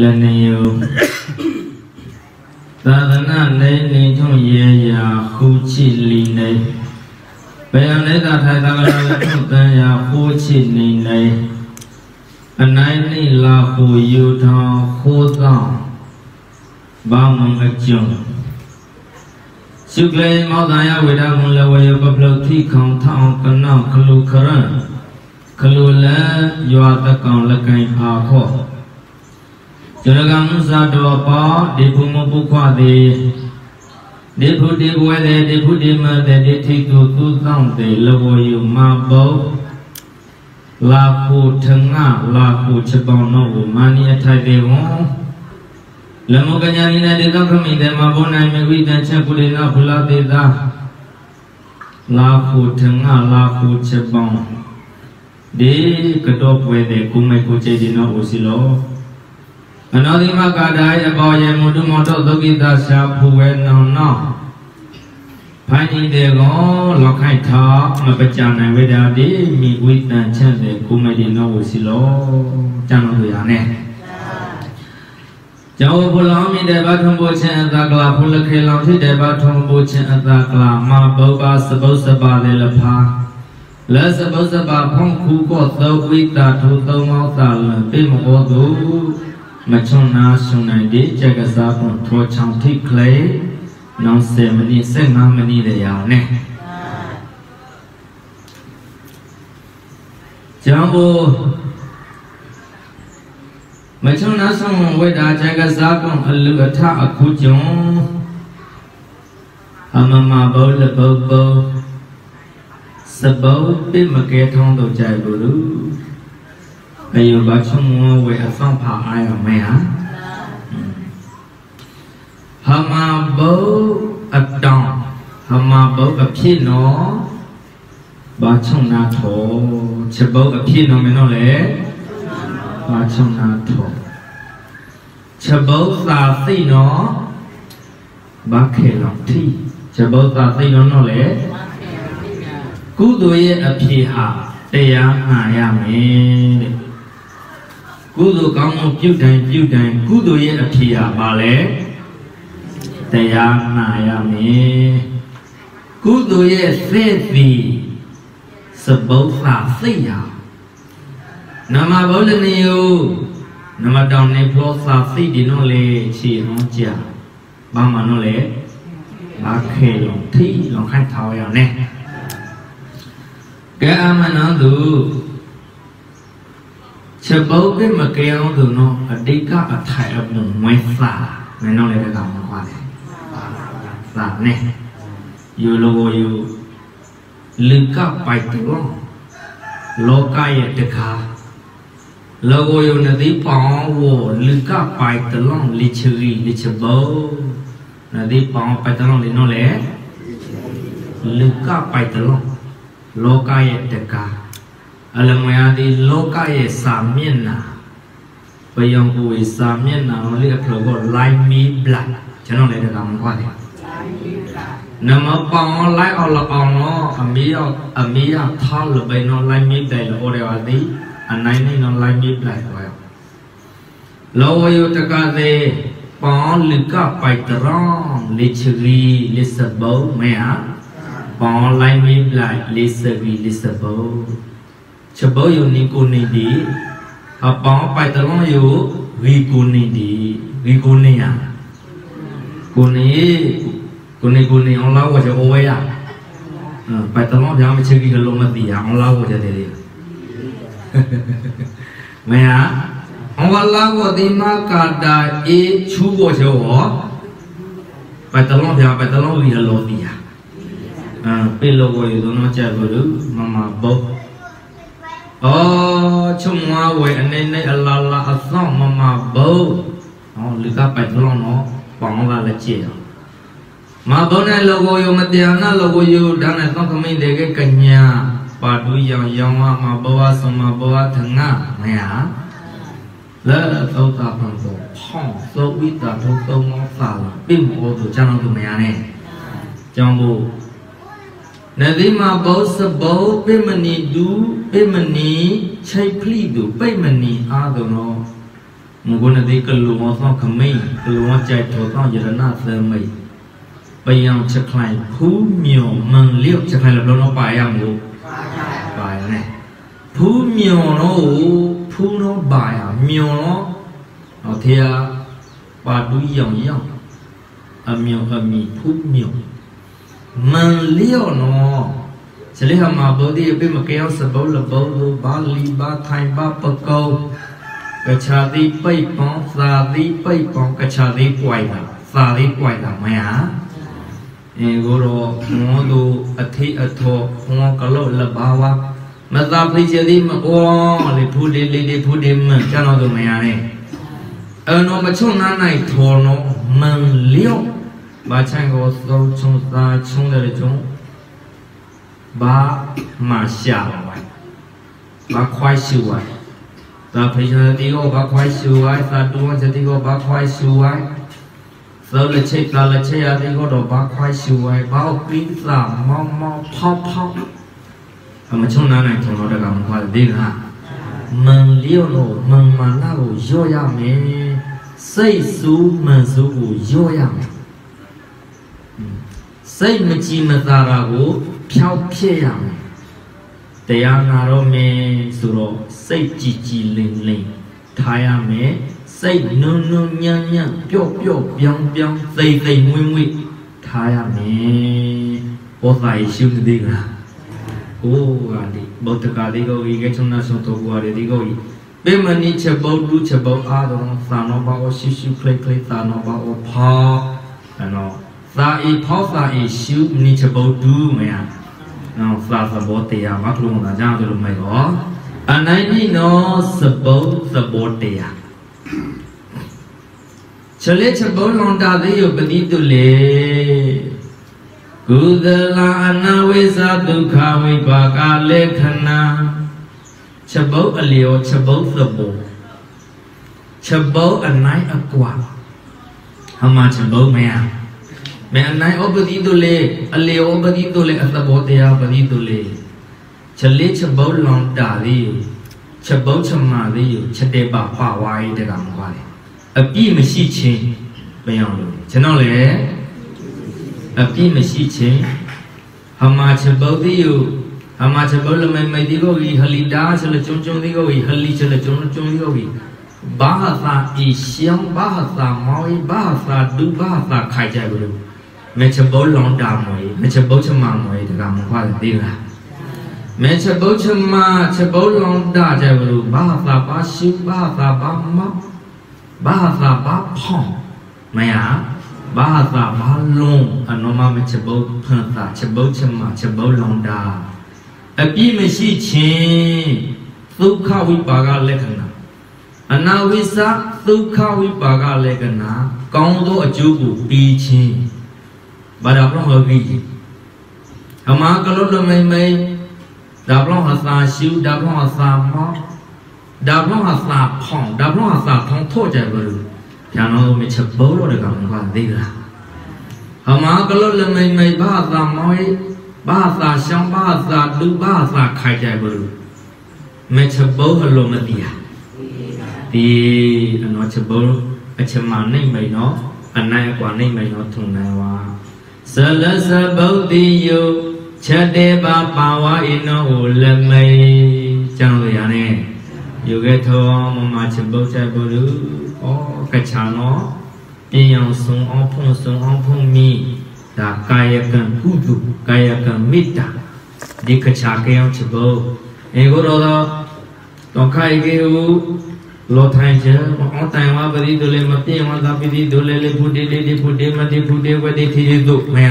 လည်းနေယသာသနာနေနေထုံရေရာခုချီလီနေဘယ်အလဲတာထိုင်သာကလာလည်းထုံတန်ရာခုချီနေနေအနိုင်နိလာဟူယူထောင်းခိုးသောဘာမငကြုံရှုကလေမောဒယဝေဒမလဝေပပလုတိခေါင်ထောင်းကနောခလုခရံ ခလူလန်ရွာတကောင်လကိုင်အာခော့ယရကံဇာတော်ပါဒီဘုံမပုခွသည်ဒီဖုတိဝဲတဲ့ဒီဖုတိမတဲ့ဒီထိတ်သူသူဆောင်တဲ့လဘောယုမပုတ်လာကိုထငါလာကိုချက်ပေါင်းတော့ကိုမာနီအထိုက်တယ်ဝံလမောကညာနိနတေသောခမိတေမဘောနိုင်မြဝိတံချက်ကုလေသောဖုလာတေသာလာကိုထငါလာကိုချက်ပေါင်း ဒီကတော့ပွဲတဲ့ကုမေကုချေဒီနောဥစီလောအနောတိမကာဒါယဘောယေမုတုမောတောသုကိတရှာဖူဝဲနောင်နောဖိုင်ဤတေကောလောက်ခိုက်ထာမပကြနိုင်ဝေဒာတိမိဝိတံချက်စေကုမေဒီနောဝစီလောကျန်လို့ရနဲ့ကျောင်းဘုလောင်းမိတဲ့ဘာထုံပို့ခြင်းအသာကလာဖုလခေလောင်ဖြစ်တဲ့ဘာထုံပို့ခြင်းအသာကလာမဘောဘာစပုစပါလေလဖာ လက်စပုစပါဖုံခုကောသောဝိတာထုသုံးမောသာလပိမောတုမချွန်နာဆုံနိုင်တဲ့ကြက်ကစားပွန်ထောချောင်းထိကလေနောင်7မိနစ်15မိနစ်ရအောင်နဲ့ကျောင်းဘူမချွန်နာဆုံဝိဒါကြက်ကစားပွန်အလူအထအခုကျုံအမမဘောလဘောဘော စဘောပိမကေထုံးတော့ကြိုက်ဘူးအယုဘာချုံမဝေအဆောင်ဖာအားရမယ်ဟာဟမဘုအတောင်ဟမဘုအဖြစ်နော်ဘာချုံနာထောချက်ဘုအဖြစ်နော်မင်းတို့လေဘာချုံနာထောချက်ဘုသာသိနော်ဘာခေလောင်တိချက်ဘုသာသိနော်နော်လေ ကုသိုလ်ရဲ့အဖြစ်ဟာတရားမှားရမယ်တဲ့ကုသိုလ်ကောင်းမှုပြုတိုင်းပြုတိုင်းကုသိုလ်ရဲ့အဖြစ်ဟာပါလေတရားနာရမယ်ကုသိုလ်ရဲ့စေသည်စပု္ပ္ပသိရနမဗုဒ္ဓနေယနမတောင်နေဖလောစာသိဒီနော်လေခြေဟောကြဘာမှနော်လေဘာခေလုံးထိလုံးခိုင်းထားရအောင် ਨੇ ကဲအမနန္တုချက်ပုတ်တဲ့မကဲအောင်သူနော်အတိကအထိုင်အပုံမွဲစာမင်းတို့လည်းတကောင်မခွာတယ်စာနဲ့ယူလိုယူလူကပိုက်တော့လောကရဲ့တကားလောကယုံနတိပောင်းဝလူကပိုက်တလုံးလိချရီလိချဘောနတိပောင်းပိုက်တလုံးလိနော်လေလူကပိုက်တ လုံးလောကရဲ့တကားအလမယာဒီလောကရဲ့စာမျက်နှာဘယံကိုဝေစာမျက်နှာလေးအဖလောက line me black ကျွန်တော်လည်းတကောင်ခွာတယ်နမပောင်းလိုက်အောင်လအောင်တော့အမေရောက်အမေရောက်ထားလို့ပဲနော် line me တယ်လို့ဟောတယ်ပါသည်အနိုင်နေနော် line me black ဟောရလောဝယတကတဲ့ပောင်းလကပိုက်တရောင်းလေချရီလစ်စဘောမဲဟာ ပောင်း line me black လေးစဗီလစ်စဘောချက်ဘောယုန်နီကိုနေဒီအပေါင်းပိုက်တလုံးယုဝီကိုနေဒီဝီကိုနေရကိုနေကိုနေကိုနေအောင်လာဝချအိုဝဲရပိုက်တလုံးပြောင်းမချက်ကီလုံးမသိရအောင်လာဝချတဲ့လေမယအောင်လာဝတိမကာတာအေချူဝချောပိုက်တ လုံးပြောင်းပိုက်တလုံးဝီလောသိရအာပေလောကိုယူတော့ချက်ဘူးမမဘောအော်ချုံမဝဲအနေနဲ့အလာလာအသောမမဘုတ်ဟောလူကပိုက်လုံးနော်ပေါင်းလာလက်ကြည့်တော့မဘုံနဲ့လောကိုယမတရားနာလောကိုယဒါနဲ့သောကမိန်တဲ့ကညာပါတူရောင်ရောင်မဘဝသမဘဝထငါမယာလဲသောတာပန်သောဖောင်းသောဝိတာထုသုံးမောသာလာပြင့်မောသူကျမ်းတော်သူမယာနဲ့ကြောင်းဖို့ နသိမဘောစဘောပိမဏီဒူပိမဏီချိတ်ဖလိဒူပိမဏီအာဒနောမဂုဏတိကလူမောသောခမိန်ကလူဝကြိုက်တော်သောယရဏသမိတ်ပယံချက်ခိုင်ဖူးမြော်မန်လျော့ချက်ခိုင်လောလောပါရမို့ပါရနဲ့ဖူးမြော်တော့ဖူးတော့ပါရမြော်တော့ဟောထေယပါတူးရောင်ရောင်အမြော်အမီဖူးမြော် မန်လျော့နော်စလေဟမဘောဒီအပိမကေယောစဘောလဘောဘာလီဘာထိုင်ဘာပကောကချာတိပိတ်ပေါင်းသာတိပိတ်ပေါင်းကချာတိပွိုင်တာသာတိပွိုင်တာမယာအေကိုတော့ငေါတို့အထိအထောငေါကလောလဘာဝမသာပိချတိမအောလေဖူဒီလေဒီဖူဒီမကျွန်တော်တို့မယာနဲ့အနောမချုံနာနိုင်ထောနောမန်လျော့ ဘာချန်ကိုသုံးချုံသာချုံတယ်ချုံဘာမာရှာဝိုင်ဘာခွိုင်းရှူဝိုင်သာဖိချတိကိုဘာခွိုင်းရှူဝိုင်သာတူဝချတိကိုဘာခွိုင်းရှူဝိုင်သောလချိတ်လာလချိရတိကိုတော့ဘာခွိုင်းရှူဝိုင်ဘာပိသာမောင်မောင်ဖောက်ဖောက်အမချုံနာနိုင်ထုံတော့တကမခွာသေးလားမန်လျော့လို့မန်မာနာကိုရော့ရမယ်စိတ်ဆူးမန်ဆူးကိုရော့ရမယ် စိတ်မကြည်မသာတာကိုဖြောင်းဖြစ်ရမယ်တရားနာတော့မယ်ဆိုတော့စိတ်ကြည်ကြည်လင်လင်ထားရမယ်စိတ်နုံနုံညံ့ညံ့ပျော့ပျော့ပြောင်းပြောင်းသိမ့်သိမ့်မွေ့မွေ့ထားရမယ်ဘောသာယေရှုနေတယ်ကဟိုးကဒီဘုဒ္ဓကာလေးကိုဤကချုံနာဆုံးတော်ကိုရဒီကိုဤပေမနိချက်ပုတ်လူချက်ပုတ်အားတော်သာနောပါအောရှိရှိခလိခလိသာနောပါအောဖာအနော သာဤဖောသာဤရှုနိချက်ဘောဒူမယနော်သာသဘောတရားမကလုံးတာကြောင့်တို့လိုမဲ့ရောအနိုင်နိနောစဘောသဘောတရားချလေချက်ဘောလွန်တာသေးရပတိတုလေကုသလအနာဝိသဒုက္ခဝိပါကလေခဏချက်ဘောအလျောချက်ဘောသဘောချက်ဘောအနိုင်အကွာဟမချက်ဘောမယမဲအနိုင်ဩပတိတုလေအလျောပတိတုလေအသဘောတရား ပတိတုလေချက်လေးချက်ဘောလွန်တာသေးချက်ဘောချက်မာသေးချက်တဲ့ပါဖွာဝါးရေးတကမှာပါလေအပြည့်မရှိချင်းမရအောင်လို့ကျွန်တော်လည်းအပြည့်မရှိချင်းဟမချက်ဘောတိယဟမချက်ဘောလမိုင်မိုင်ဒီကိုဟလီတာချက်လကျုံကျုံဒီကိုဟလီချက်လကျုံကျုံဒီကိုဘာသာအရှံဘာသာမောင်ဘာသာဒုဘာသာခိုင်ကြဘူးလို့ မချက်ဘောလောင်တာမော်မချက်ဘောချမမော်တကမှာပါလေလားမဲချက်ဘောချမချက်ဘောလောင်တာကြဘူးလို့ဘာသာဘာရှိဘာသာဘာမောဘာသာဘာဖောင်းမယဘာသာဘာလုံးအနောမမချက်ဘောဖန်သာချက်ဘောချမချက်ဘောလောင်တာအပြည့်မရှိခြင်းဒုက္ခဝိပါကလက္ခဏာအနာဝိသဒုက္ခဝိပါကလက္ခဏာကောင်းသောအကျိုးကိုပြီးခြင်း ဘာသာပြောဟောပြီးအမကလုလမိမိဒါပြောဟသာရှုဒါပြောဟသာမောဒါပြောဟသာဖောင်းဒါပြောဟသာထောင်းထော့ကြပါလို့ဗျာနော်မချက်ဘောလို့တကောင်ကသေးလားအမကလုလမိမိဘာသာမောဘာသာရှောင်းဘာသာလူဘာသာခိုင်ကြပါလို့မချက်ဘောအလိုမသိရဒီအနော်ချက်ဘောအချက်မနိုင်မိန်နော်အနိုင်ကွာနိုင်မိန်နော်ထုံနိုင်ဝါ ဇလစဗုဒ္ဓိယချက်တေပါပါဝါဣနောဟူလမိန်ကျောင်းရနဲ့ယောဂေထောမမချက်ဘောချက်ဘောလူဩကချာနောပြင်အောင်ဆုံးအောင်ဖုံဆုံးအောင်ဖုံမိဒါကာယကံကုသကာယကံမေတ္တာဒီကချာကေအောင်ချက်ဘောအေကိုတော့တော့ခိုင်ကေဟု လောထိုင်ချေမအောင်တိုင်ဝါပရိဒုလေမပြင်းဝါသာပိတိဒုလေလေဖုတေလေလေဖုတေမတိဖုတေဝတိခိတုမယ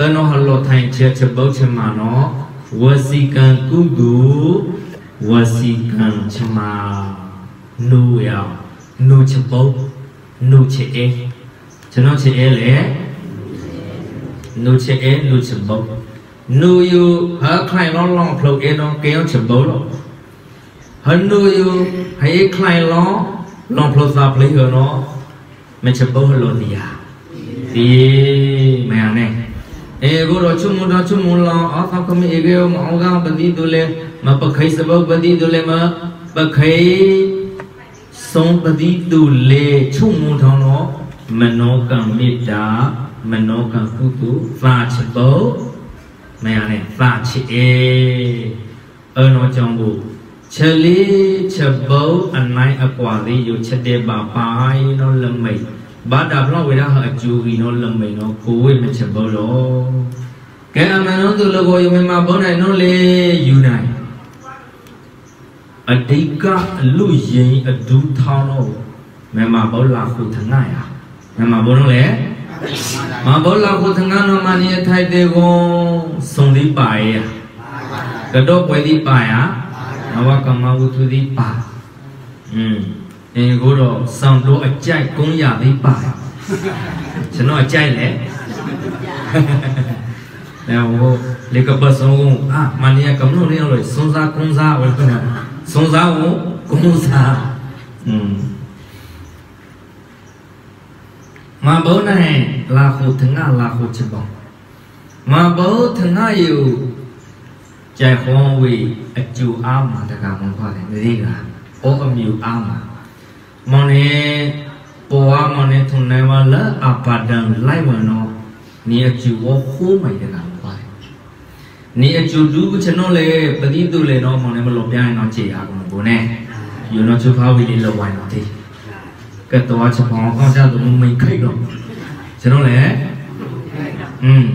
အနောဟလောထိုင်ချေချက်ပုတ်ချမနောဝစီကံကုတုဝစီကံချမနူရနူချက်ပုတ်နူချက်အေကျွန်တော်ချက်အေလေနူချက်အေနူချက်ပုတ်နူယူဟာခိုင်လောလောဖလုတ်အေတော့ကေအောင်ချက်ပုတ်လို့ handoyo hai klein lo long plosa play yo no me chebo lo dia di me ane e go ro chum do chum lo a tha ko me ge mo au ga ba di do le ma pa khai sabab ba di do le ma pa khai song ba di do le chum mo thong lo mano kam mitta mano kam ku ku va chebo me ane va chi e အနောကြောင့် ချက်လေးချက်ဘုံအနိုင်အကွာလေးယူချက်တဲ့ပါပိုင်းတော့လမိတ်ဘာတာဘလောက်ဝေရဟာအကျူကြီးတော့လမိတ်တော့ကိုဝိမချက်ဘုံတော့ကဲအမှန်တော့သူလောကယမမဘုံနိုင်တော့လေယူနိုင်အတိကအလူရင်အဒူထောင်းတော့မမဘုံလာခုထငါရမမဘုံတော့လေမဘောလာခုသငါနောမနီအထိုက်တဲ့ကိုစုံဒီပါရကတော့ပွဲဒီပါရ နဝကမဝုသူဒီပါอืมအင်းကိုတော့စောင့်လို့အကြိုက်ကုန်းရသေးပါကျွန်တော်အကြိုက်လေแล้วလေကပတ်ဆုံးကိုအာမနီယကမလို့နေလို့စွန်စားကုန်းစားဝယ်စွန်စားကိုကုန်းစားอืมมาบนให้ลาหูถึงอ่ะลาหูจะบอกมาบถึงอ่ะอยู่ใจฮวงวีอจูอามาตะกามันก็เลยนี่ล่ะโออมิวอามามันเนี่ยปัวมันเนี่ยทุนในว่าละอา ကြိုင်ဟောင်းဝေအကျူအားမှာတကမွန်သွားတယ်ဒီကဘောအမျိုးအားမှာမနေပေါ်အားမနေထုံနိုင်ဝလာအပါဒံလိုက်ဝင်တော့နေအကျူဝခိုးမိုင်တကမွန်သွားတယ်နေအကျူဒူကကျွန်တော်လေပတိတုလေတော့မနေမလို့ပြိုင်တော့ကြည်အားကုန်ဘုန်းနဲ့ယူနော်ချူဖာဝီလေးလောက်ဝိုင်းတော့ဒီကတော့ချက်ပေါင်းအောင်ကြတော့မမိတ်ခိတ်တော့ကျွန်တော်လေอืม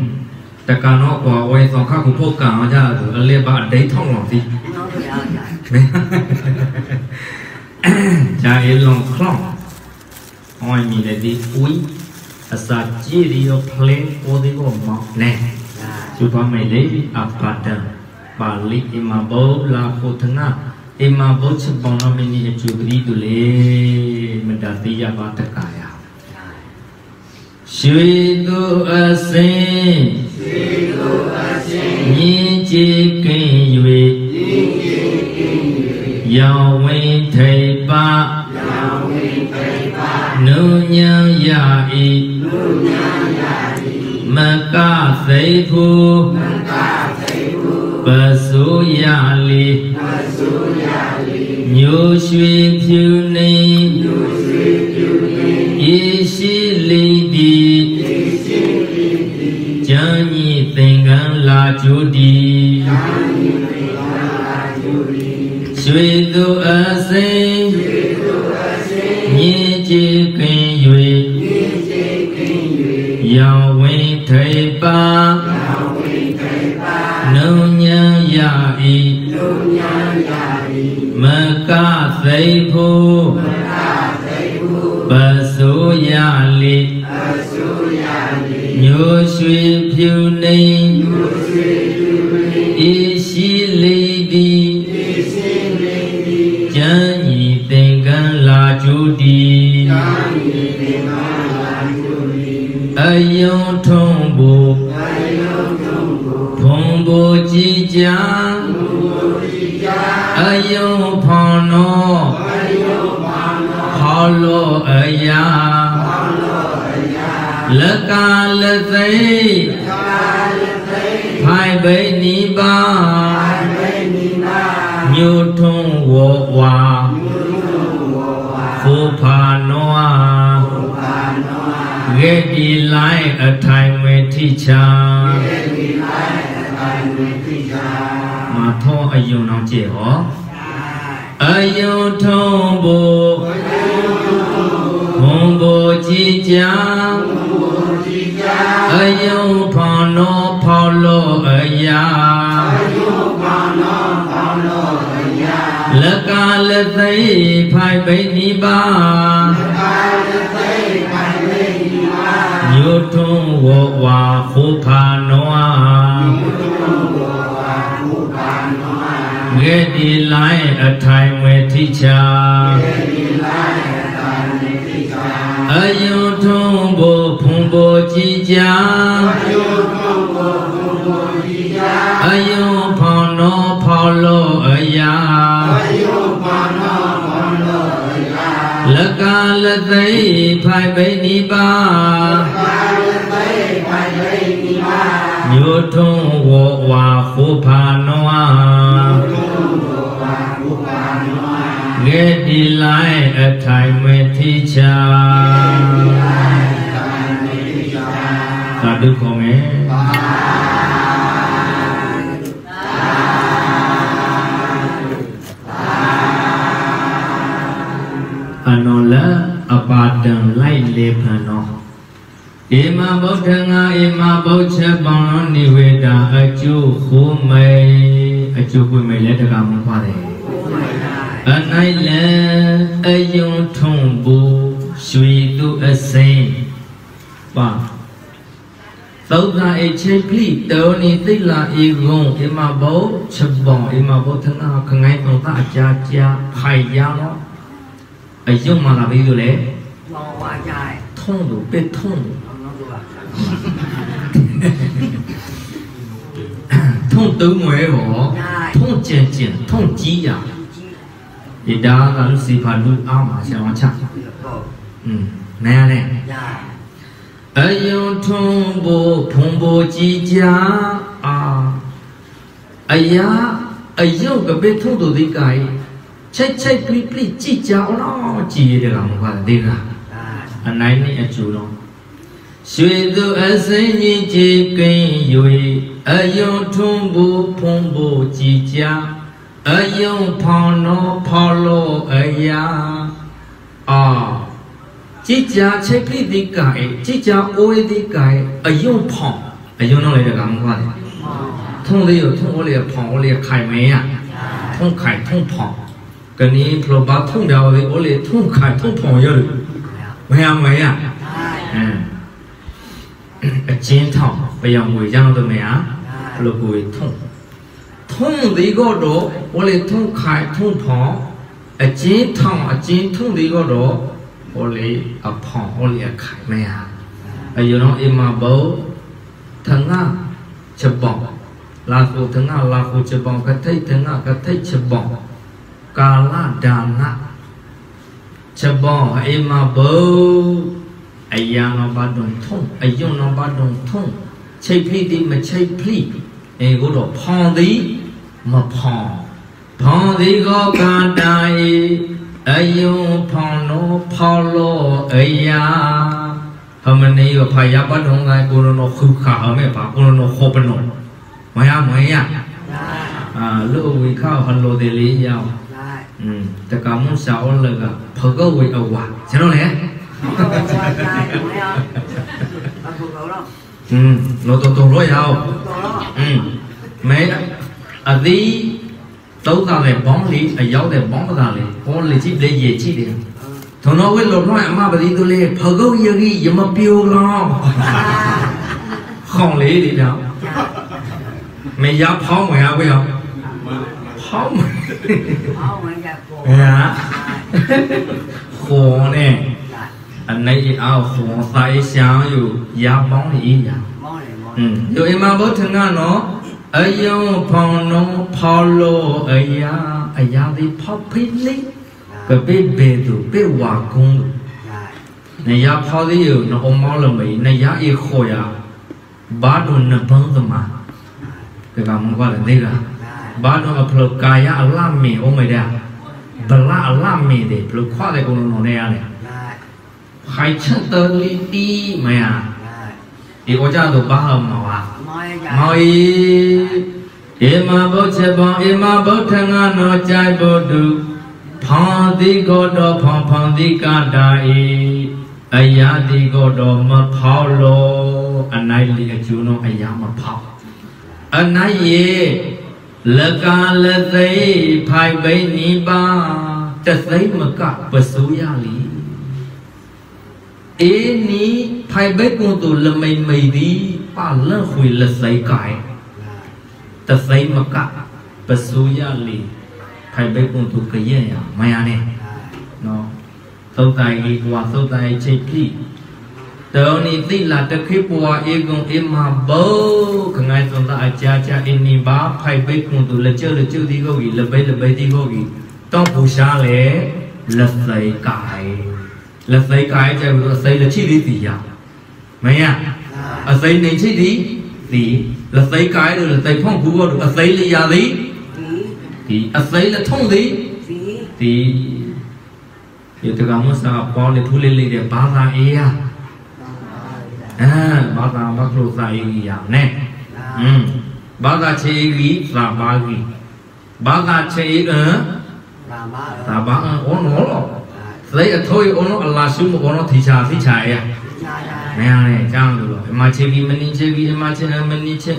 တက္ကနောကွာဝဲဆောင်ခခုဖို့ကံအောင်ကြလို့အလေးပါအဒိတ်ထောင်းလောက်သည်ဂျာအေလွန်ခလောင်းဟောမီတဲ့ဒီဦးအစာကြည့်ရီရောဖလင်းပေါ်ဒီကိုမောင်းနေသူပါမယ်လေအပါတန်ပါဠိအမဘောလာဖို့ထနာအမဘုတ်ချပေါင်းတော့မင်းကြီးအကျူပတိတူလေမတတိယပါတကာယ ရွှေသူအစင်ရွှေသူအစင်မြင်းကြည်ကင်း၍ရောင်ဝင်းထိပ်ပါရောင်ဝင်းထိပ်ပါနုညံရဤနုညံရဤမကသိဖို့မကသိဖို့ပစိုးရလီပစိုးရလီမျိုးရွှေဖြူနေမျိုးရွှေဖြူနေဤရှိလိ ကျူတီကျမ်းဤသင်္ကန်းလာကျူတီရွှေသူအစိမ်းရွှေသူအစိမ်းမြင့်ကြည်ကင်း၍မြင့်ကြည်ကင်း၍ရောင်ဝင်းထိပ်ပါရောင်ဝင်းထိပ်ပါနုံညံရဤနုံညံရဤမကသိဖို့မကသိဖို့ပစိုးရလိပစိုးရလိမျိုးရွှေဖြူ င်းနောဟောလောအယာဟောလောအယာလကလသိလကလသိဖိုင်ဘိနိပါဖိုင်ဘိနိပါညုထုံဝဝါညုထုံဝဝါဖူဖာနောဖူဖာနောရေဒီလိုက်အထိုင်ဝေထိချာရေဒီလိုက်အထိုင်ဝေထိချာမထောအယုံအောင်ကြည့်ဟောအ ယုံထုံးဖို့ဘုံဘိုကြည်ကြအယုံဖောင်းနောဖောင်းလို့အယာအယုံဖောင်းနောဖောင်းလို့အယာလကလသိဖိုင်ဘိနိပါလကလသိဖိုင်ဘိနိပါညုထုံဝဝါဖုခာနော ငေတိလိုက်အထိုင်ဝေထိချာငေတိလိုက်အထိုင်ဝေထိချာအယုံထုံးဖို့ဖုံဖို့ကြည်ကြအယုံထုံးဖို့ဖုံဖို့ကြည်ကြအယုံဖောင်းနောဖောင်းလို့အယာအယုံဖောင်းနောဖောင်းလို့အယာလကလသိဖိုင်ဘိနိပါလကလသိဖိုင်ဘိနိပါညိုထုံးဝဝါခိုးဖာနွာ ငေဒီလိုက်အထိုင်မဲ့တိချာသာဓုခေါ်မယ်အနောလအပါတံလိုက်လေဖန်နောဧမဗုဒ္ဓငါဧမဗုဒ္ဓပောင်းလောနိဝေဒာအကျိုးခုမေအကျိုးခုမေလက်တကမခွာတယ် အနိုင်လေအယုံထုံဘူးရွှေသူအစိမ့်ပါသောတာအချိပိတောနိသိလာဧကုံဧမဗုဒ္ဓချက်ပေါင်းဧမဗုဒ္ဓငါခငိုင်းတော်တာအကြာကြာဖိုင်ရတော့အယုံမလာပြီလို့လေ မဝါကြတယ် ထုံးလို့ပဲထုံးလို့ တော့တော့ပါ 痛都没有，痛渐渐，痛几呀？ Ida lalu si palu ama siapa macam. Hmm, mana ni? Ayun tumbo pumbo jia ah, ayah ayun kebe tuh di kai, cai cai pli pli jia orang jia dia kamu kan dia lah. Anai ni acu dong. ရွှေသူအစင်းကြီးကြီးကင်း၍အယုံထွန်းဖို့ဖုံဖို့ကြည်ကြ အယုံဖောင်းတော်ဖော်လို့အရာအာကြည်ကြချိတ်ဖိတိကဲကြည်ကြအိုးတိကဲအယုံဖောင်းအယုံတော့လေတကမဟုတ်ဘူးထုံးလေးရထုံးအိုးလေးဖောင်းအိုးလေးခိုင်မဲရထုံးခိုင်ထုံးဖောင်းကနီဖလိုဘာထုံးတယ်အိုးလေးထုံးခိုင်ထုံးဖောင်းရတယ်မရမရဒါအင်းအချင်းထောင်ပယောင်ငွေရအောင်တော့မရဘလို့ကိုယ်ထုံ ထုံဒီကတော့ဝလေထုံခိုင်ထုံဖောင်းအချင်းထောင်အချင်းထုံဒီကတော့ဝလေအဖောင်းဝလေအခိုင်မရအယနောအမဘောသငါချက်ပေါင်းလာကိုသငါလာကိုချက်ပေါင်းကထိတ်သငါကထိတ်ချက်ပေါင်းကာလဒါနချက်ပေါင်းအမဘောအယာနောဘာတုံထုံအယုံနောဘာတုံထုံချိတ်ဖိတိမချိတ်ဖိအေကိုတော့ဖောင်းသည် မဖောင်းဖောင်းသည်ကိုကန္တာဤအယုံဖောင်းနောဖောင်းလောအယာဟမနေယဖယာဘတုံကကိုရနောခုခအမေပါကိုရနောခောပနောမယမယ ဒါ အာလူဝိခောဟလိုတယ်လေးရောက် ဒါ อืมတကမွန်စာအောလကဖကောဝေအဝါကျွန်တော်လေ တော့ဝါကြတယ်မရအခုတော့ อืมလောတော်တော်ရောရောက် တော့ อืมမဲ အသည်တောက်ကလည်းဘောင်းလေးအရောက်တဲ့ဘောင်းပကလေးဘောလေကြည့်လေရေကြည့်တယ်ထုံတော်ဝဲလောတော့အမပတိတို့လေဖကုတ်ယကြီးယမပြိုလောခေါင်လေးဒီကြောင့်မရဖောင်းဝင်ရဝဲအောင်ဖောင်းဝင် အောင်းဝင်ကြပေါ် ဟာခေါ်နဲ့ ဒါ အနေအောက်ခေါ်ဆိုင်ဆောင်อยู่ရပေါင်းလေးရ မောင်းလေမောင်း อืมอยู่อิมาบทงะเนาะ အယုံဖောင်းလုံးဖောင်းလို့အရာအရာဒီဖောက်ဖိလိကပိဘေသူပိဝါကုံဒါနေရဖောင်းသေးอยู่နော်မောလမေနေရအေခေါ်ရဘာဒုန်နဘန်းသမကကမကွာလေကဒါဘာဒုန်အဖလကာယအလမေအိုမေဒါဘလာအလမေတဲ့ဘလခွာတဲ့ကုံလုံးနေရတယ်ဒါခိုင်ချက်တော်လီတီမယာ ဒါဒီအကြတော့ဘာမှမဝါမောင်းရကြမောဤဧမဘုချေပောဧမဘုထငါနောကြိုက်ဘုတုဖောင်းတိကိုတော်ဖောင်းဖောင်းတိကတာဤအရာတိကိုတော်မဖောက်လောအနိုင်လီအကျိုးနောအရာမဖောက်အနိုင်ရေလကလသိဖိုင်ဘိနိပါတသိမကပစိုးရလီအေနီ ဖိုင်ဘိကွန်တူလမိန်မိသည်ပါလန့်ခွေလစိကိုင်တသိမကပစိုးရလီဖိုင်ဘဲကွန်သူကရဲ့ရမယာနဲ့နော်သုတ်တိုင်ကြီးကွာသုတ်တိုင်ချိတ်ပြီတောနိတိလာတခိပွာဧကုံအမဘောခငိုင်းသွန်တာအကြာကြာအင်းနိဘာဖိုင်ဘဲကွန်သူလက်ကျလက်ကျဒီကိုကြီးလပဲလပဲဒီကိုကြီးတောင်းပူရှားလေလက်စိကိုင်လက်စိကိုင်ကျပြီးတော့စိလက်ချိလေးတီရ မယဒါအစိနေချိတီတီလက်သိကိုင်းလို့လက်သိဖုံကူလို့အသိလေးရသည်ဒီဒီအသိလက်ထုံးသည်ဒီဒီဒီတကောင်မစားပေါ်လေထူလေးလေးတဲ့ဘာသာအေးရအဲဘာသာဘာလို့စာအေးရနဲ့อืมဘာသာချေကြီးသာပါကြီးဘာသာချေအံလာမသာပါအံဩနော်လောသိအထွေးဩနော်အလ္လာရှုမဩနော်ထိချာထိချာရ ညာညာမရနဲ့ကြောင်းလို့အမချေကြီးမင်းချေကြီးအမချေမင်းချေ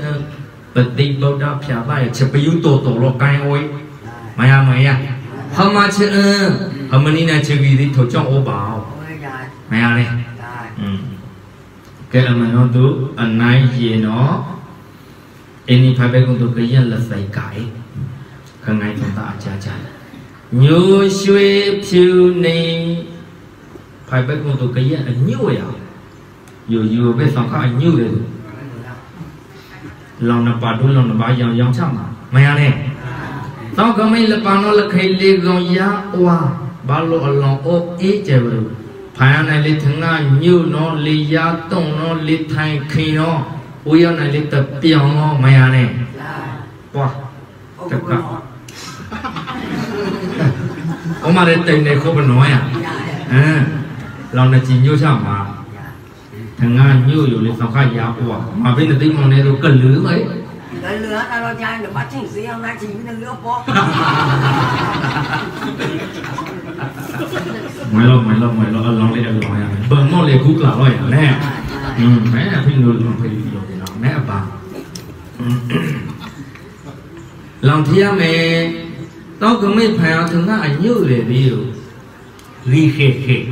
ပတိဗုဒ္ဓဖြာပါရချက်ပယုတော်တော်လောကိုင်းဝေးမရမရဟမချေအမနီနာချေကြီးဒီထောကြောင့်ဩပါဝဲညာမရနဲ့ဒါอืมကဲအမနောသူအနိုင်ရေနော်အင်းဒီဖဘဲကုတို့ကရလက်ဆိုင်ကိုင်ခငိုင်းသုံးတာအကြကြညိုရွှေဖြူနေဖဘဲကုတို့ကရအညို့ရယူယူ ပဲဆောင်ခအညို့တယ်လောင်နပါဒုလောင်နပါရောင်ရောင်ချမှာမရနဲ့သောက်ကမိတ်လပန်တော့လခိလေကောင်ရဝါဘာလို့အလောင်းအိုးအေးကြဘလို့ဖာယနိုင်လေထငါညုနော်လေယာတုံနော်လေထိုင်ခင်နော်ဝေးရနိုင်လေတပြောင်းနော်မရနဲ့ဒါပွားဟုတ်ကဲ့အမရတိုင်နေခုဘနောရအမ်လောင်နေချင်ညို့ချမှာထငါညုယူလေသောက်ခရာပွားမဘိနေသိမောင်နေတော့ကလူပဲဒါလျာတော့ကြာနေမချင်းစီအောင်လာချင်းနေလို့ပေါ့မလောမလောမလောအလောင်းလေးအလောင်းရမယ်ဘယ်မော့ dengan nyu yo le sokha ya kwa ma bin de mon ne ro kan lu mai lấy lửa ta lo chai được bắt chỉnh gì hôm nay chỉ với lửa bò mày lo mày lo mày lo lo lấy được rồi bơm mò lấy cút là rồi nè ừ mẹ là phi người mà phi rồi thì nó mẹ bà lòng thia mẹ tao cứ mấy phải thường nó ảnh như để đi rồi đi khề khề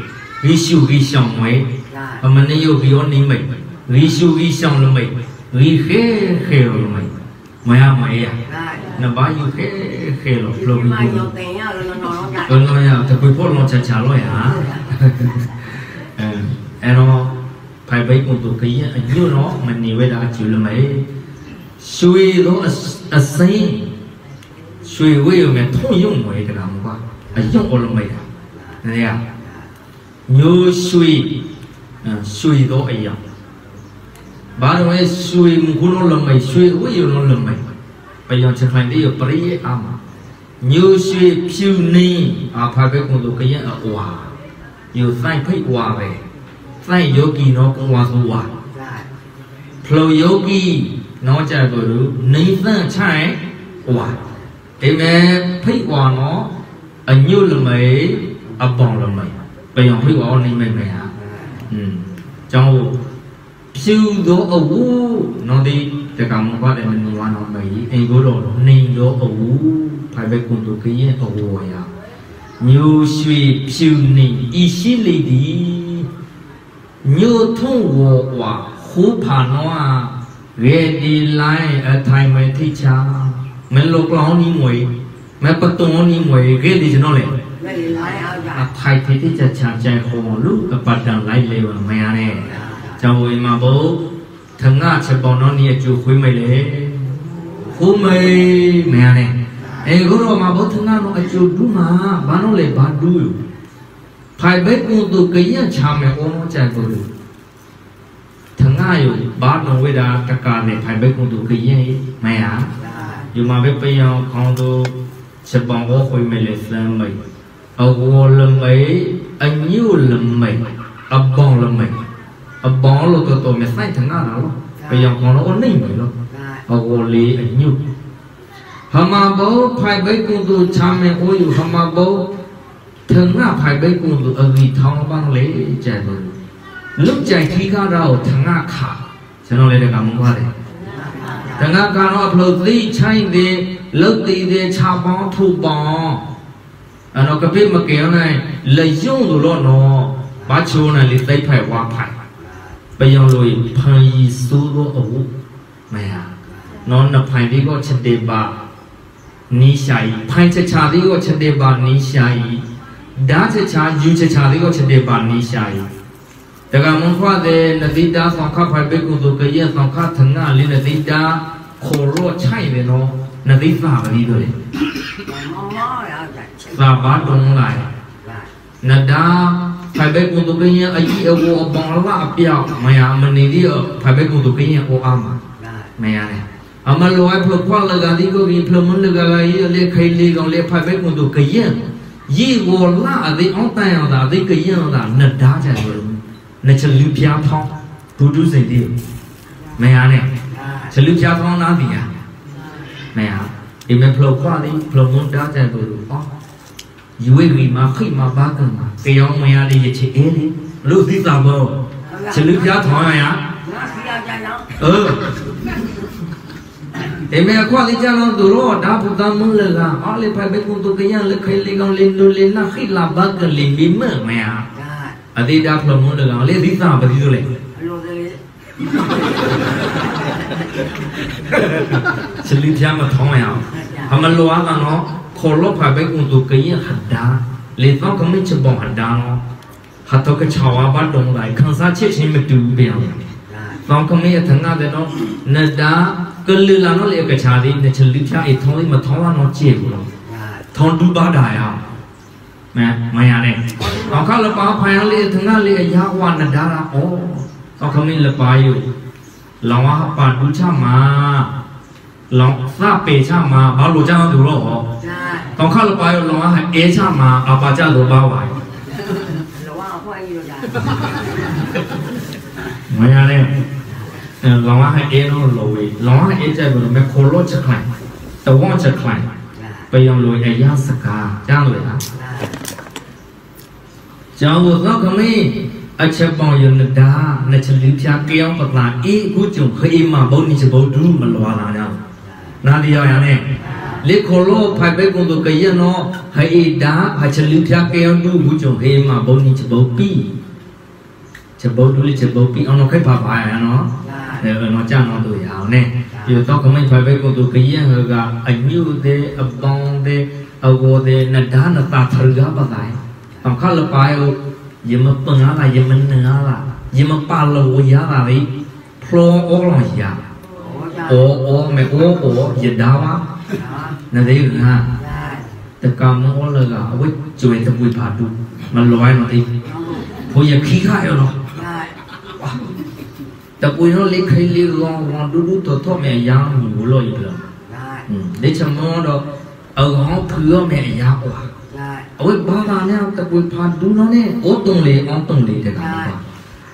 đi siêu đi xong mấy တ်မယမအေးဒါနဘာယူခေခေလောဖလိုဒီဘီမှာရုံတင်ရလို့နော်နော်ကြာဘယ်လိုရတပွေဖို့လောချာချာလောရအဲအဲ့တော့ဖိုင်ဘိတ်ကိုတို့ကရင်အညွတ်တော့မနေဝဲတာကျူလမေရွှေတော့အစိမ်းရွှေဝဲရုံနဲ့ထုံယုံဝဲကြတာမကွာအယုံအလုံးမိတ်တာနေ ရညိုရွှေရွှေတော့အရာဘာလို့လဲရွှေမခုလုံးလမိတ်ရွှေဝဲရုံလုံးလမိတ်ပယောချက်ခိုင်တဲ့ပရိယေအာမညိုရွှေဖြူနေအာဖာဘဲကုံတို့ကရင်အဝါညိုဆိုင်ဖိတ်ဝါပဲဆိုင်ယောဂီနော်ကုံဝါဆိုဝါဒါဖလိုယောဂီနော်ကြတို့လူနေသန့်ချိုင်ဝါဒီမဲ့ဖိတ်ဝါနော်အညွတ်လမေအပေါင်လမေပယံဖိတ်ဝါနေမဲ့မဲ့ဟာ อืมကျောင်းဖြူသောအဝူနော်ဒီတကောင်မပါတယ်မနေဝါနော်မေအင်ကိုတော့နေရောအဝူဖိုင်ဘဲကုံတို့ကရင်အဝူဝါရမျိုးရွှေဖြူနေဤရှိလေသည်မြို့ထုံးဝဝဟူဖာနောရေဒီလိုင်းအထိုင်မဲ့ထိချာမလောကလောင်းနီငွေမပတုံနီငွေရေဒီကျွန်တော်လေလည်းလာအောင်ကြာ အထိုက်ဖိတိချာချာကြိုင်ခုံလူကပတ်တန်လိုက်လေဝမရနဲ့ကျောင်းဝေမှာဘုထငါချက်ပေါနော်နီအကျိုးခွေးမိတ်လေခိုးမိတ်မရနဲ့အဲခုတော့မှာဘုထငါတော့အကျိုးဒူးမှာဘာလို့လဲဘာဒူးယူဖိုင်ဘက်ကိုသူကရင်ချမယ်အုံးလုံးကြိုင်ကိုလူထငါယူဘာနော်ဝေတာတကာနဲ့ဖိုင်ဘက်ကိုသူကရင်မရယူမှာပဲပြောင်းခေါင်းတို့ချက်ပေါကိုခွေးမိတ်လေစမ်းမိတ် အဝလမိတ်အညုလမိတ်အပေါင်လမိတ်အပေါင်လို့တော့တော့မဆိုင်ထငါလားပယံခေါင်းတော့နေမယ်လို့ဒါအဝလေးအညုဟမဘောဖိုင်ဘိတ်ကုသူချာမေအိုယူဟမဘောထငါဖိုင်ဘိတ်ကုသူအဂီထောင်းပန်းလေကျန်လို့လုတ်ကြိုင်ခီကားတော့ထငါခါကျွန်တော်လည်းတကမဟုတ်ပါလေတငါကတော့ဖလို့သိချိုင်းတဲ့လုတ်တည်တဲ့ခြာပေါင်းထုပေါင်း အဲ့တော့ကပိမကဲနိုင်လေယုံလို့တော့ဘာချိုးနိုင်လေသိဖိုက်ဝါဖိုက်ပယံလို့ဖန်ရီစိုးတော့အဝမရနော်နဖိုင်ဒီကိုချက်တေပါနီးရှာဤဖိုင်ချက်ချာဒီကိုချက်တေပါနီးရှာဤဓာချက်ချာယူချက်ချာဒီကိုချက်တေပါနီးရှာဤတကမွန်ခွာတဲ့နတိတာဆောင်ခဖိုင်ဘေကုသူကရဲ့ဆောင်ခသငါလေးနတိတာခေါ်ရောချိုင်တယ်နော် နတိသာပတိတို့လေမောင်မောင်ရကြာချက်သာဘာတုံးလိုက်ဒါနဒါဖိုင်ဘေကုသူကရဲ့အကြီးအဝအပေါင်လာအပြောက်မယာမနေဒီဖိုင်ဘေကုသူကရဲ့အိုအာမဒါမရနဲ့အမလောဖလခွာလကဒီကိုဒီဖလမန်လကကရလေခိုင်လေကောင်လေဖိုက်ပဲကွန်တို့ကရင်ရေဝလာအသေးအောင်တန်အောင်သာအသေးကရင်အောင်သာနဒါကြတယ်လို့နချလူပြားဖောင်းဒူဒူစိတ်ဒီမရနဲ့ချလူပြားဖောင်းနားဒီယာမရဒီမဖလခွာဒီဖလမန်ဒါကြတယ်လို့ဟော 매야 이면 플로과리 플로몬다자 그루 어 유웨기 마 크이 마 바간마 배영 매야리 예체 에리 루디 담보 질리야 더야 어 Eme kwa li jalan duro da buta mulega ale pa be kun to kyan le khai le gaun le no le na khi la ba ka le mi ma ma ya adi da phlo mulega le di ta ba di do le စလီပြမထောင်းရအောင်အမလောကနော်ခေါ်လို့ဖပဲကုတုကရင်ဟဒါလေတော့ကမိချဘောဟဒါနော်ဟာတော့ကချောဝါဘတ်တုံးလိုက်ခန်းစားချစ်ချင်းမတူပြန်ဒါတော့ကမိရထငါတဲ့နော်နဒါကလလာနော်လေကချာဒီနချလီပြအထုံးလေးမထောင်းရနော်ကြည့်ဘူးနော်ဒါထုံတူပါတာရမဲမရနဲ့တော့ခါလပါဖိုင်လေးထငါလေးအရာဝနဒါရာဩတော့ကမိလပါယုလောင်ဝါပါဒူချမှာလောင်သပေချမှာဘာလို့ကြောင်းသူတော့ဟောဒါတော့ခါလပါယုလောင်ဝါအဲ ချမှာအပါကြတော့ပါဝါလောကဖွင့်ရတာမရနဲ့လောင်ဝါအဲနော်လောဝေလောင်ဝါအဲကြဘလို့မခေါ်လို့ချက်ခိုင်တဝွန်ချက်ခိုင်ဒါပယံလို့အရာစကားကြားလို့လားဒါကျောင်းကိုသောကမေးအချက်ပေါ င်းယနဒါနချလီဖြာကြောင်းပလာအေးခုကျုံခေးမဘုံနိချဘုဒ္ဓမလွာလာညောနာဒီယောရနဲ့လေခေါ်လို့ဖိုက်ပဲကုံတို့ကရနောဟေးဒါအချလီဖြာကြောင်းဒုခုကျုံခေးမဘုံနိချဘုပီချဘုဒ္ဓလိချဘုပီအောင်တော့ခိပါပါရနော်ဒါအဲတော့ကြာတော့တို့ရအောင်နဲ့ဒီတော့ကမေးဖိုက်ပဲကုံတို့ကရဟ ကအညုတဲ့အပေါင်းတဲ့အဝတဲ့နဒါနတာထရဂပါတိုင်း tao khá là phải ô giờ mà bưng á là giờ mình nửa là giờ mà ba lô giá là đi pro ô là giá ဟောဒါ ô ô mẹ ô ô giờ đau á ဒါ là đấy rồi ha ဒါ tất cả mọi người là gà với chuối tập vui phạt đủ mà loài nó đi thôi giờ khí khai rồi nó ဒါ tập vui nó lấy khai lấy lo lo đu đu thọ thọ mẹ giá nhiều lo gì rồi ဒါ ừ để cho nó đó ở họ thừa mẹ giá quá ဒါ ở ba ba nha tập vui phạt đủ nó nè ô tung lì ông tung lì thế cả đi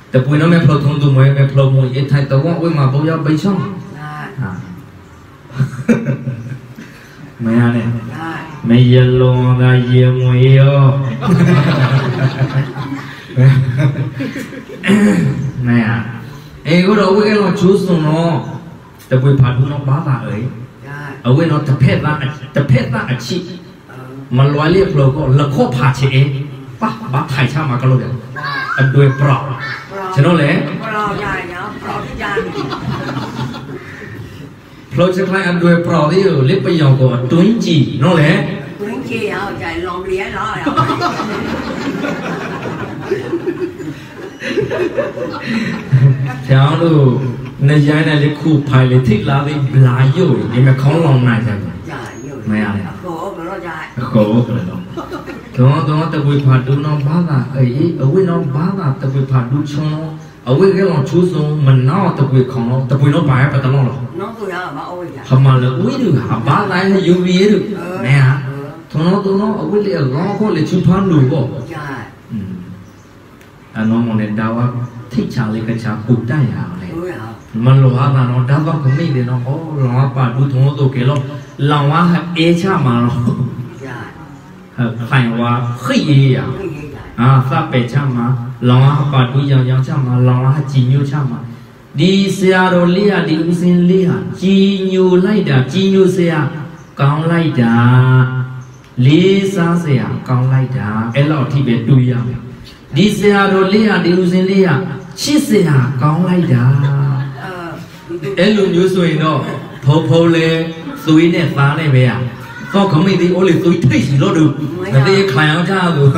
แต่ปุยน้องแม่พลทงตัวมวยแม่พลมวยเอไทยแต่ว่าโอ้ยมาบ่ยาไปช่อง ဒါ อ่า ไม่อ่ะเ melawali logo leko pace e pa ba thai cha ma kalau ya adue pro chano le pro ya ya pro ya พลอกใหญ่เยจะคลายอันด้ยปลอกที่เล็บไปยองก่าตุ้งจีน้องแหละตุ้งจีเอาใจลองเลี้ยล้อเช้าลูกในย้ายในเล็กคู่ภายเลยที่ลาวิบลายอยู่ยังไม่คล้องลองนายจังไม่อะไร ကောကလည်းတော့တော့တပွေဖာဒူနောဘာသာအေးအဝိနောဘာသာတပွေဖာဒူချုံနောအဝိကေလောချိုးစုံမနောတပွေခေါနောတပွေနောဘာရပတလောလောနောဆိုရမအဝိကဟမလဝိဒူဟာဘာတိုင်းယူဘီရုနဲဟာသောနောသောနောအဝိလေရောခောလေချူဖန်လူဘောဂျာအနောမနဲ့တာဝထိတ်ချလေးကချပုတ်တိုက်ရအောင်လေမလောဟာနာနောဒါဘကမိတယ်နော်ဟောလောပါဒူသောသောကေလောလောဝါအေချာမာနော ခိုင်ဝါခိအေးရအာစပယ်ချမှာလောင်အားပါတူးရောင်ရောင်ချမှာလောင်အားကြည်ညိုချမှာဒီဆရာတော်လေးဟာဒီဦးစင်းလေးဟာကြည်ညိုလိုက်တာကြည်ညိုဆရာကောင်းလိုက်တာလေးစားဆရာကောင်းလိုက်တာအဲ့လောက်အထိပဲတွေးရမယ်ဒီဆရာတော်လေးဟာဒီဦးစင်းလေးဟာချစ်ဆရာကောင်းလိုက်တာအဲ့လိုမျိုးဆိုရင်တော့ဖုံဖုံလဲသွေးနဲ့သားနဲ့ပဲอ่ะ 거금이 원래 또 퇴시로도 근데 클라우자고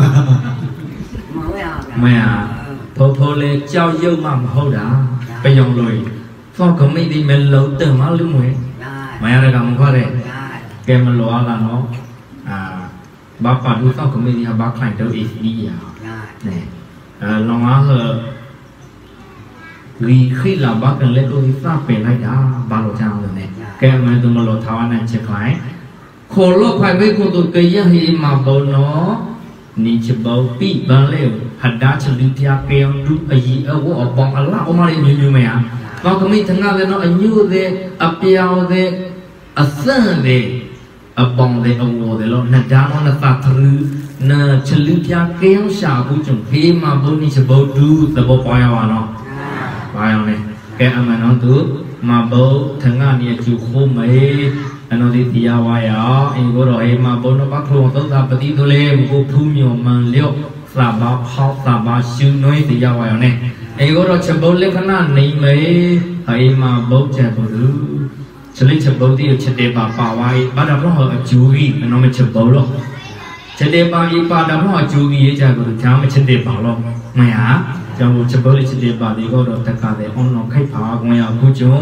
mà thôi thôi lê trao dâu mà mà hô đã. Bây giờ rồi, phó cổng mấy đi mình lâu từ má lưu mùi dạ. mẹ ra cầm qua đây. Dạ. Kèm mà lo là nó à bác phản hút phó cổng mấy đi bác phản đâu ít đi giờ dạ. nè. Lòng á hờ vì khi là bác cần lên đôi pháp về lại đã ba lô trang rồi nè. Kèm mà tôi mà lô tháo anh em chèk lại ခိလာဘကန်လက်ကိုစပယ်လိုက်တာဘာလို့ကြောင်းလဲနဲ့ကဲမန်သူမလို့ထားဝနဲ့ချက်ခိုင်းခေါ်လို့ဖိုင်ဘေကိုတို့ကရဟိမှာဘောနော်နိချဘောပိဘန်လေဟဒါချလူတျာကေယံဒုအယီအဝအပေါင်းအလားအမလေးမြူးမြူးမယာကောကမိတငါလည်းနော်အညူတဲ့အပြောင်းတဲ့အစန့်တဲ့အပေါင်းတဲ့အဝတဲ့လို့နဒါမနသထရနာချလူတျာကေယံရှာဘူးကျုံဟေးမှာဘုန်နိချဘောဒုသဘောပေါ်ရပါနော်ဘာရောလဲကဲအမှန်တော့သူမဘောထငါနေကျူခိုးမေအ နောဒီတရားဝါယအင်ကိုတော့အေမဘုံတော့ပခလုံးသုတ်တာပတိသူလေမကိုဖူးမြော်မှန်လျော့စာဘာဖောက်စာဘာရှုနွေးတရားဝါယနဲ့အေကိုတော့ချက်ဘုံလက္ခဏာနေမေအေမဘုတ်ချက်ဘုသူချလိချက်ဘုတ်တိချက်တဲ့ပါပါဝါဤဘာတော့ဟောအကျူကြီးအနောမချက်ဘုံတော့ချက်တဲ့ပါဤပါတော့ဟောအကျူကြီးရေးကြကိုဂျာမချက်တဲ့ပါလို့မရကျောင်းကိုချက်ဘုတ်ချက်တဲ့ပါဒီကတော့တက္ကတဲ့ online ခိုက်ပါကွန်ရခုကျုံ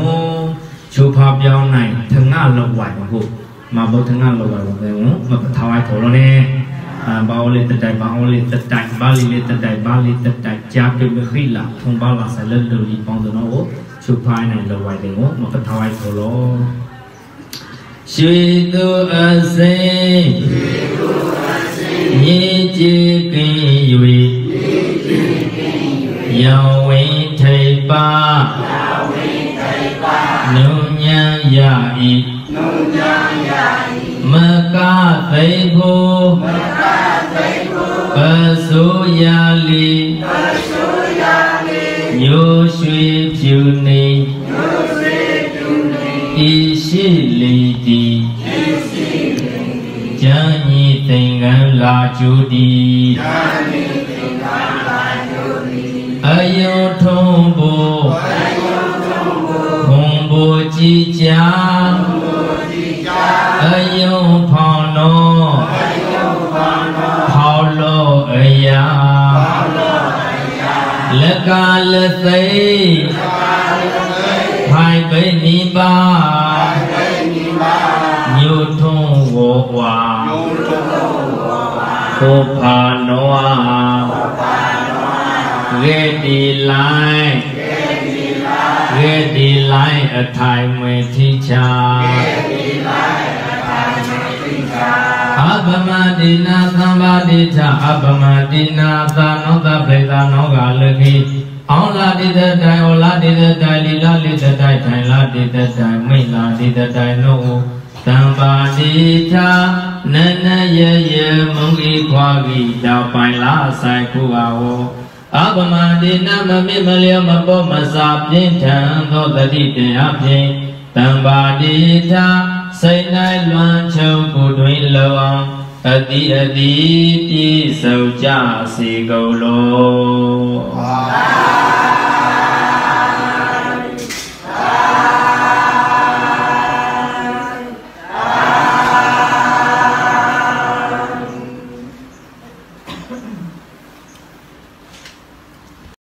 ချိုးဖားပြောင်းနိုင်ထငါလောက်ဝိုင်ဟုတ်မဘုထငါလောက်ဝိုင်ပဲဝမပထားဝိုင်တော်လို့ ਨੇ အာဘာဝလေးတတိုင်ဘာဝလေးတတိုင်ဘာလီလေးတတိုင်ဘာလီတတိုင်ကြာပြမခိလာထုံဘာလာဆလလူလီပေါင်းတော့ကိုချိုးဖားနိုင်လောက်ဝိုင်တယ်ဝမပထားဝိုင်တော်လို့ရွှေသူအစိမ်းမြေကြီးကင်း၍ရောင်ဝင်းထိပ်ပါနု ညံရဤနုညံရဤမကသိဖို့မကသိဖို့ပဆိုရလီပဆိုရလီညိုရွှေဖြူနေညိုရွှေဖြူနေဤရှိလီတီဤရှိလီဂျန်ညီသင်္ကန်းလာကျူတီဂျန် ည်ကြာဘုံဘိုကြည်ကြာအယုံဖောင်းတော်အယုံဖောင်းတော်ဖောင်းလို့အရာဖောင်းလို့အရာလက်ကလက်သိလက်ကလက်သိဖိုင်ပိနိပါဖိုင်ပိနိပါညု ထုံးဝဝညုထုံးဝဝကိုဖာနောကိုဖာနောရေတီလိုက်ရေတီလိုက်အထိုင်မွေထိချာရေတီလိုက်အထိုင်မွေထိချာအပမတိနာသံပါတိထအပမတိနာသာနောတပရိသနောကလခိအောင်လာတိတတိုင်ဩလာတိတတိုင်လီလာလိတတိုင်ထိုင်လာတိတတိုင်မိလာတိတတိုင်နောသံပါတိထနနယယမုံဤခွာပြီးတောက်ပိုင်လာဆိုင်ခုပါဝ အပမတိနာမမေမလျောမပေါ်မစာပြင်းထန်သောတတိတရားဖြင့်တံပါတိထာစိတ်၌လွန်ချုပ်ကိုတွင်လောအောင်အတိအတိပြည့်စုံကြစေကုန်လော